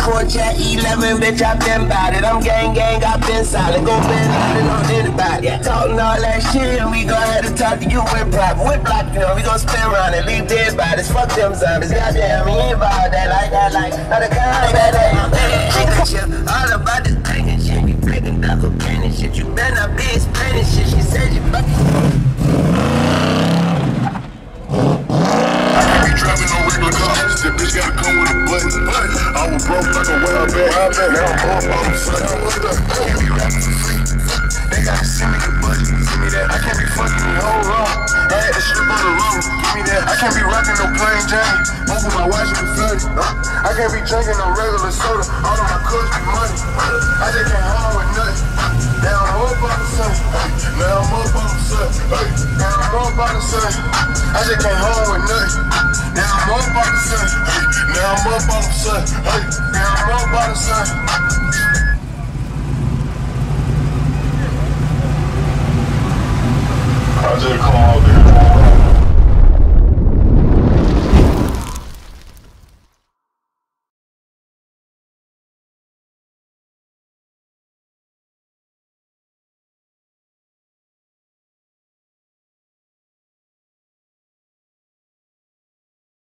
ballin', bitch, I've been bout it. I'm gang gang, I been solid. Go been out on anybody. Yeah. Talking all that shit, we go ahead and talk to you with private. With black film, we gon' spin around and leave dead bodies. Fuck them zombies, goddamn, we ain't about that like that, like not a kind that All bitch gotta come with a button. I was broke like a wild bag. Now I'm the hell? Can't be rapping for free. They gotta send me the button. Give me that. I can't be fucking the whole wrong. I had to strip on the room. Give me that. I can't be rocking no plain Jane. Open my watch and flirty. Uh, I can't be drinking no regular soda. All of my cooks be money. I just came home with nothing. Now I'm up on the sun. Now I'm up on the sun. Now I'm up on the sun. I just came home with nothing up on. Hey, I'm up by the sun. I did call.